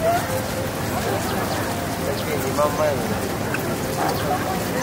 2万前のね。